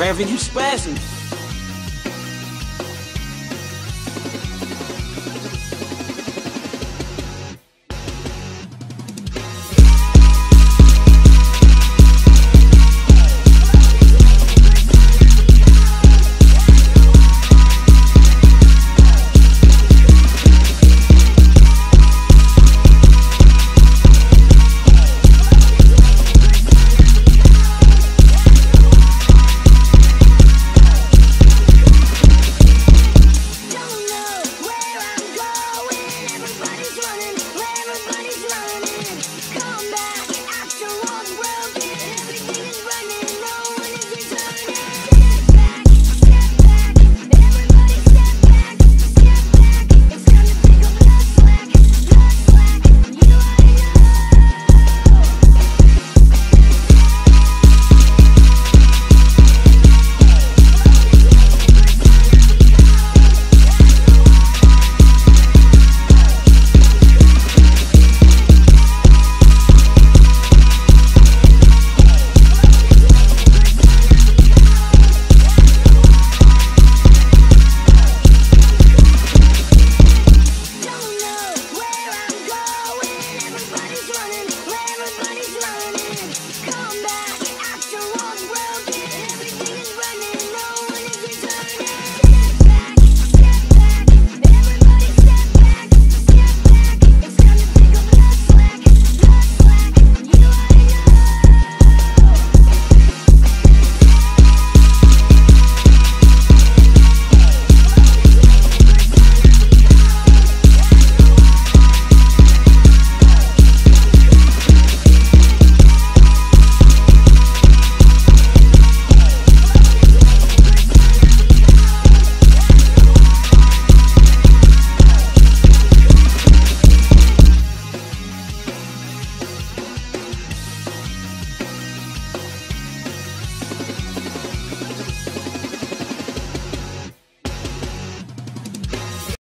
Vai haver.